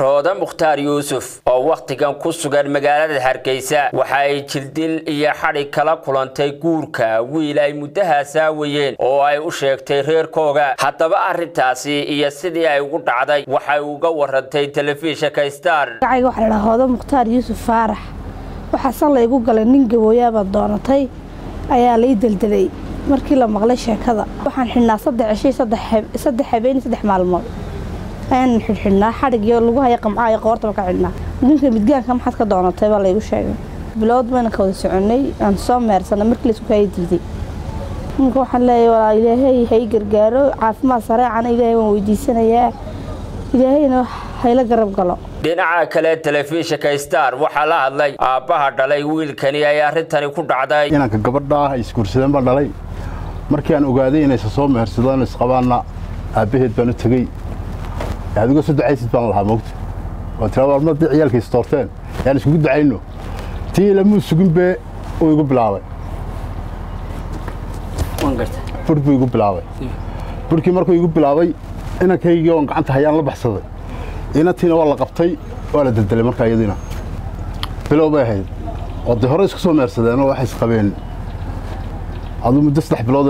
rooda mukhtaar yuusuf oo wakhtigan ku sugan magaalada hargeysa waxa ay jildil iyo xadhig kala kulantay guurka wiil ay muddahaa saawayeen oo ay u sheegtay reerkooga. Haddaba arrintaasi iyo sidii ay ugu dhacday waxay uga warantay telefishinka star. Magacayga waxaa ladhaha hoodo mukhtaar yuusuf faarax. Waxaasan laygu galay nin gabooyaabaad doonatay ayaa lai deldelay markii la maqlay sheekada. Waxaan xidhnaa saddex cishay saddex habeen saddex maalmood ayaan xidhxidhnaa xadhig iyo lagu haya qamcaha iyo qoortaba ka xidhnaa. Ninka midgaanka maxaad ka doonatay baa laygu sheegay. Bilood bayna ka wada soconay aan soo meersanay markii laysku kaya diiday ninka waxaan leeyahay walaa ilaahay hay gargaaro caafimaad sareecana ilaahay waan weydiisanayaa. Ilaahayna hayla garab galo. Dhinaca kale telefishinka star waxaa la hadlay aabbaha dhalay wiilkani ay arrintani ku dhacday. Inanka gabadha ah ay isguursadeen baa dhalay. Markii aan ogaaday inaysa soo mehersadaan isqabaanna aabbaheed baan u tegey adigoo soo ducaysid baan lahaa moogta oo tira warmadii ciyaalka istoorteen. Yaan iskugu ducayno. Tii lamuu sugin bee uu igu bilaabay. Bur buu igu bilaabay. Burkii markuu igu bilaabay inankaygii oon gacanta hayaan la baxsaday. Inantiina waa la qabtay waa la deldelay markaa iyadiina. Bilow bay ahayd. Oo hore isku soo meersadeenoo waxay isqabeen aduu muddo saddex bilood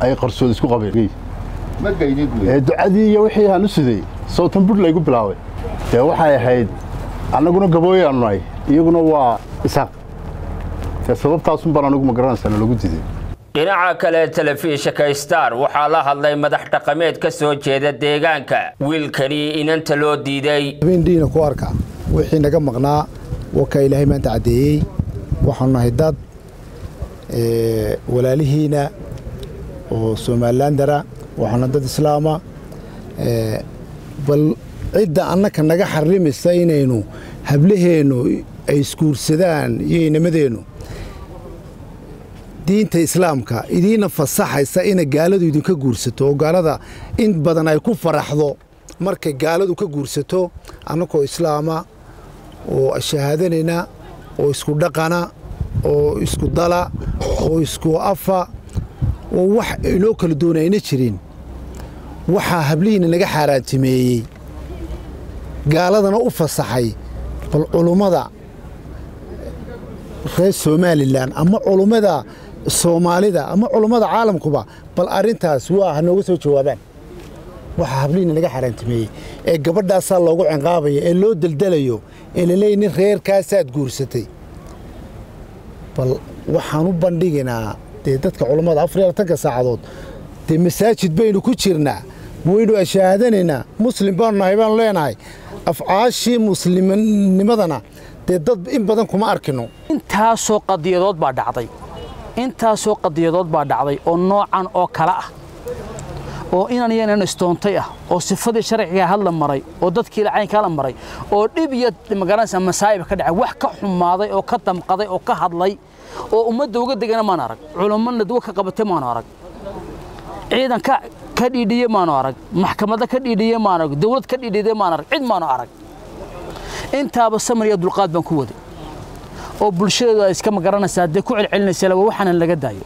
ay qarsood isku qabeen. Ducadii iyo wixii aan u siday sawtan bur laygu bilaabay dee waxay ahayd annaguna gabooyaanu nahay iyaguna waa isaaq dee sababtaasun baan anigu ma garanaysaa nalagu diday dhinaca kale telefishinka star waxaa la hadlay madax dhaqameed ka soo jeeda deegaanka. Wiilkani inanta loo diiday. Habeendhiina ku arka. Wixii naga maqnaa waa kaa ilaahay maanta caddeeyey. Waxaanu nahay dad walaalihiina oo somalilandara. Waxaana dad islaama bal cidda annaka naga xarimaysa inaynu hablaheennu ay isguursadaan iyo inamadeennu diinta islaamka idiina fasaxaysa inay gaaladu idinka guursato oo gaalada in badan ay ku faraxdo markay gaaladu ka guursato annakoo islaama oo shahaadanayna oo isku dhaqana oo isku dala oo isku afa oo wax inoo kala doona ayna jirin waxaa hablihiina naga xaaraantimeeyey gaaladana u fasaxay bal culummada reer somalilan ama culummada soomaalida ama culummada caalamkuba bal arrintaas waa ha nooga soo jawaabaan. Waxaa hablihiina naga xaaraantimeeyey ee gabadhaasaa loogu cinqaabaya ee loo deldelayo ee laleeyay nin reerkaasaad guursatay. Bal waxaan u bandhigaynaa dee dadka culummada afar iyo labatanka saacadood dee masaajid baynu ku jirnaa waynu ashaahadanaynaa muslim baanu nahay baanu leenahay. Afcaashii muslimnimadana dee dad in badan kuma arkino intaasoo qadiyadood baa dhacday. Intaasoo qadiyadood baa dhacday oo noocan oo kale ah. Oo inan yanan istoontay ah oo sifadii sharciga hadla maray oo dadkii lacaynkaa la maray oo dhib iyo magaranaysa masaa'ib ka dhacay wax ka xumaaday oo ka damqaday oo ka hadlay oo ummadda uga degana maan arag. Culummo nadwo ka qabatay maanu arag. Ciidan ka dhiidhiye maanu arag maxkamada ka dhiidhiye maanu arag dawlad ka dhiidhiye maanu arag cid maanu arag. Intaaba samir iyo dulqaad baan ku waday. Oo bulshadeedu ay iska ma garanaysaa dee ku celcelinaysa war waxaanan laga daayo.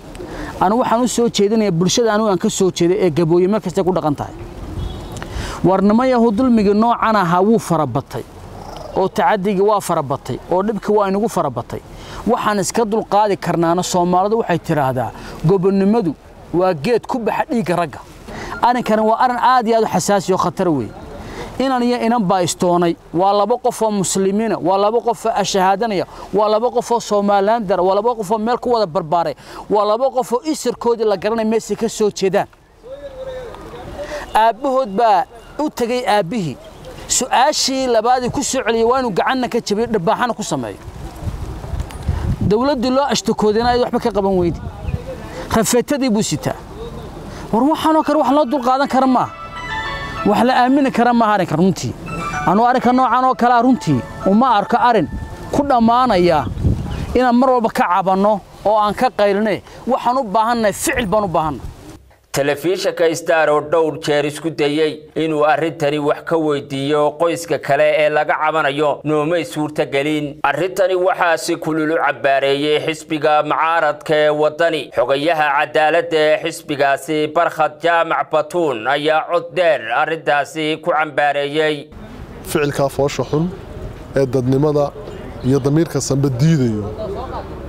Anu waxaan u soo jeedinayaa bulshada anigu aan ka soo jeeday ee gabooye meel kastay ku dhaqan tahay. Warnimayahu dulmigii noocan ahaa wuu farabatay oo tacadigii waa farabatay oo dhibkii waa inagu farabatay waxaan iska dulqaadi karnaana soomaalidu waxay tidhaahdaa gobonnimadu waa geed ku baxa dhiigga ragga arrinkani waa arrin aad iyo aad u xasaasi oo khatar weeye inan iyo inan baa istoonay waa laba qof oo muslimiina waa laba qof oo ashahaadanaya waa laba qof oo somalilandara waa laba qof oo meel ku wada barbaaray waa laba qof oo isirkoodii la garanaya meesay ka soo jeedaan. Aabbahood baa u tegey aabbihii. Su'aashii labaadii ku soo celiyey waa inuu gacanna ka jabiyo dharbaaxana ku sameeyo dawladdii loo ashtakoodayna ayad waxba ka qaban weydi. Rafeetadii buu sitaa war waxaanoo kale wax loo dulqaadan kara maaha wax la aamini kara maaha arrinka runtii. Anuu arrinka noocan oo kalea runtii. Uma arko arrin ku dhammaanaya inaan mar walba ka cabanno oo aan ka qayline waxaan u baahannahay ficil baan u baahannahay telefishinka star oo dhowr jeer isku dayey inuu arrintani wax ka weydiiyo qoyska kale ee laga cabanayo noomay suurtagelin. Arrintani waxaa si kululu cabbaareeyey xisbiga mucaaradka ee waddani. Xogayaha cadaaladda ee xisbigaasi barkhad jaamac batuun ayaa cod dheer arrintaasi ku cambaareeyey ficilkaa foosha xun ee dadnimada iyo damiirka sanba diidayo.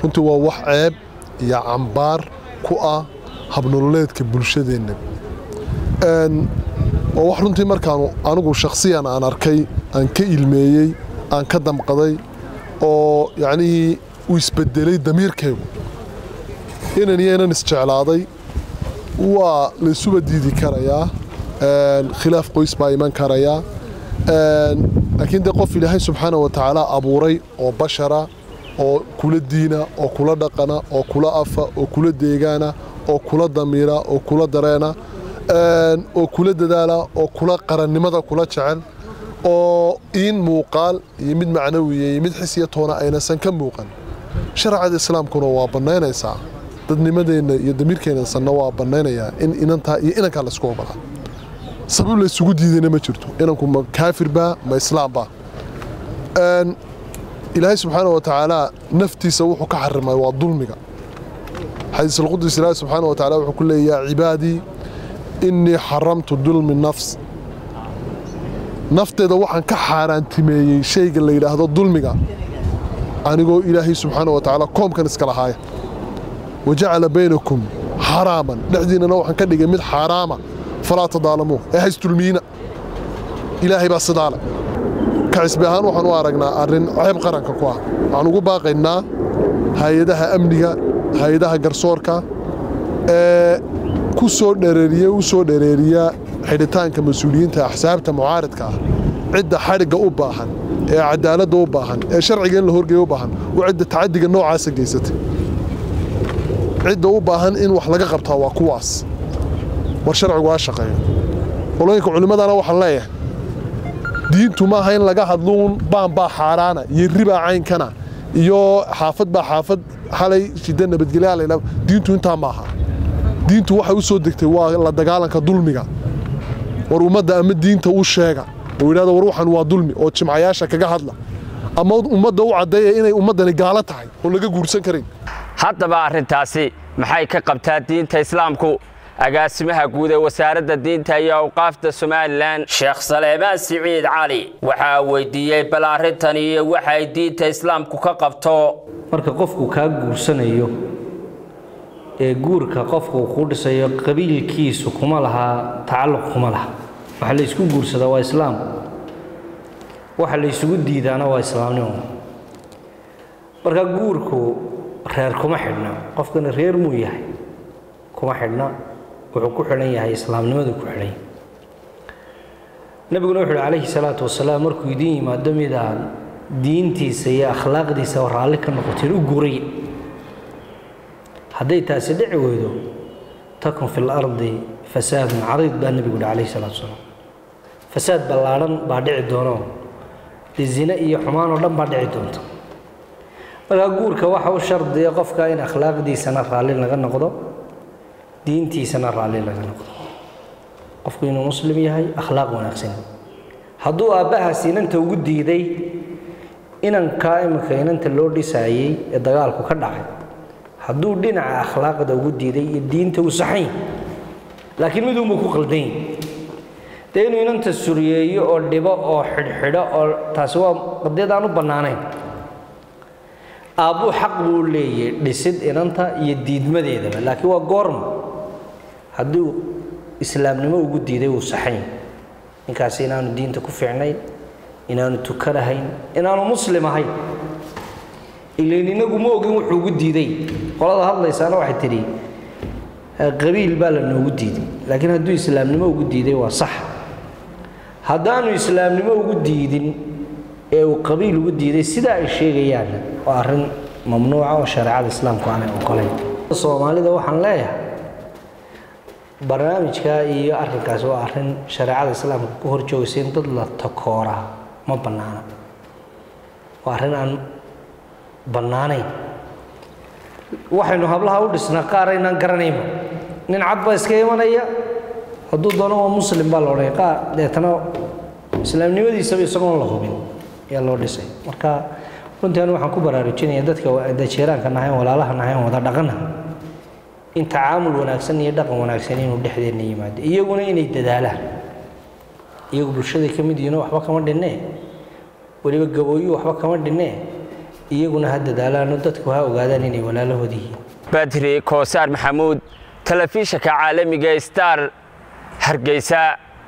Runtii waa wax ceeb iyo cambaar ku ah habnololeedka bulshadeenna waa wax runtii markaan anigu shakhsiyan aan arkay aan ka ilmeeyey aan ka damqaday oo yacnihii uu isbedelay damiirkaygu inan iyo isjeclaaday waa laysuba diidi karayaa. Khilaaf qoys baa iman karayaa. Laakiin dee qof ilaahay subxaana wa tacaala abuuray oo bashara oo kula diina oo kula dhaqana oo kula afa oo kula deegaana oo kula damiira oo kula dareena oo kula dadaala oo kula qarannimada kula jecel oo in muuqaal iyo mid macnawiya iyo mid xisiya toona aynasan ka muuqan. Sharcada islaamkuna waa bannaynaysaa. Dadnimadeenna iyo damiirkeenna sanna waa bannaynayaa in inantaa iyo inankaa laysku obolaa sabab laysugu diidayna ma jirto. Inanku ma kaafirba ma islaamba ilaahay subxaana wa tacaala naftiisa wuxuu ka xarimay waa dulmiga. Xadiis alqudus ilaahay subxaana wa tacaala wuxuu ku leeyahy yaa cibaadii innii xaramtu dulmi nafs. Nafteeda waxaan ka xaaraantimeeyey shayga la yidhaahdo dulmiga anigoo ilaahay subxaana wa tacaala koomkan iska lahaaya. Wajacala baynakum xaraaman dhexdiinnana waxaan ka dhigay mid xaaraama falaa tadaalamuu ee haystulmiina. Ilaahay baa sidaa leh kacisbi ahaan waxaan u aragnaa arrin ceeb qaranka ku ah. Waxaan ugu baaqaynaa hay'adaha amniga hay'adaha garsoorka ee ku soo dhereeriya u soo dhereeriya xidhitaanka mas'uuliyiinta axsaabta mucaaridka ah. Cidda xadhigga u baahan ee cadaaladda u baahan ee sharciga in la horgeeya u baahan waa cidda tacaddiga noocaasa geysatay. Cidda u baahan in wax laga qabtaa waa kuwaas. War sharcigu ha shaqeeyo. Qolooyinka culimmadana waxaan leeyahay diintu maaha in laga hadluun baan baa xaaraana iyo ribaa caynkana iyo xaafad baa xaafad xalay shida nabadgelyaa la diintu intaa maaha diintu waxay u degtay waa la dagaalanka dulmiga. War ummadda ama diinta u sheega. Oo yidhahda war waxan waa dulmi oo jimcayaasha kaga hadla. Ama ummadda u caddeeya inay ummaddani gaalo tahay oo laga guursan karayn haddaba arrintaasi maxay ka qabtaa diinta islaamku agaasimaha guud ee wasaaradda diinta iyo awqaafta somalilan. Sheekh saleemaan siciid cali waxaa weydiiyey bal arrintan iyo waxay diinta islaamku ka qabto. Marka qofku kaa guursanayo ee guurka qofku uu ku dhisayo qabiilkiisu kuma lahaa tacalluq kuma laha. Waxa la ysku guursadaa waa islaam. Waxa la ysugu diidaana waa islaamnimo marka guurku reer kuma xidhna. Qofkana reer muu yahay kuma xidhna wuxuu ku xidhan yahay islaamnimadu ku xidhan yahay. Nabiguna wuxuu uhi calayhi salaatu wasalaam markuu idiin yimaado mid aan diintiisa iyo akhlaaqdiisa oo raalli ka noqoteen u guuray hadday taasi dhici weydo takun fi lardi fasaadun cariid baa nebigu uhi calayhi salaatu wasalaam fasaad ballaadhan baa dhici doono dee zine iyo xumaan oo dhan baa dhici doonta markaa guurka waxa u shardiya qofka in akhlaaqdiisana raalli laga noqdo diintiisana raalli laga noqdo. Qofku inuu muslim yahay akhlaaq wanaagsan. Hadduu aabbahaas inanta ugu diiday inankaa iminka inanta loo dhisaayey ee dagaalku ka dhacay hadduu dhinaca akhlaaqda ugu diiday iyo diinta uu saxan laakiin midunbuu ku qaldan dee inuu inanta suryeeyo oo dhibo oo xidhxidho oo taasi waa qadiyad aan u bannaanayn. Aabbuu xaq buu leeyahay dhisid inanta iyo diidmadeedaba laakiin waa goorma hadduu islaamnimo ugu diiday uu saxayn. Ninkaasi inaanu diinta ku fiicnayn inaanu tukanahayn inaanu muslim ahayn. Ilayn inagu ma ogin wuxuu ugu diiday. Qolada hadlaysaana waxay tidhi qabiil baa la noogu diiday. Laakiin hadduu islaamnimo ugu diiday waa sax. Haddaanu islaamnimo ugu diidin ee uu qabiil ugu diiday sidaa ay sheegayaan waa arrin mamnuuca oo shareecada islaamku aanay ogolayn soomaalida waxaan leeyahay barnaamijka iyo arrinkaasi waa arrin shareecada islaamka ku horjoogaysa in dad la takoora ma bannaana. Waa arrin aan bannaanayn. Waxaynu hablaha u dhisnaa qaar aynaan garanayba nin cad baa iska imanaya hadduu doono waa muslim baa la odhanaya. Qaar deetana islaamnimadiisaba isagoon la hubin ayaa loo dhisay. Marka runtii waxaan ku baraarujinaya dadka dajeeraanka nahayn walaalaha nahayn wada dhaqana in tacaamul wanaagsan iyo dhaqan wanaagsan inuu dhexdeenna yimaado iyaguna inay dadaalaan. Iyagu bulshaday ka mid yihiinoo waxba kama dhinnee weliba gabooyu waxba kama dhinnee iyaguna ha dadaalaano dadku ha ogaadaan inay walaalahood yihiin. Badri koosaar maxamuud telefishinka caalamiga star hargeysa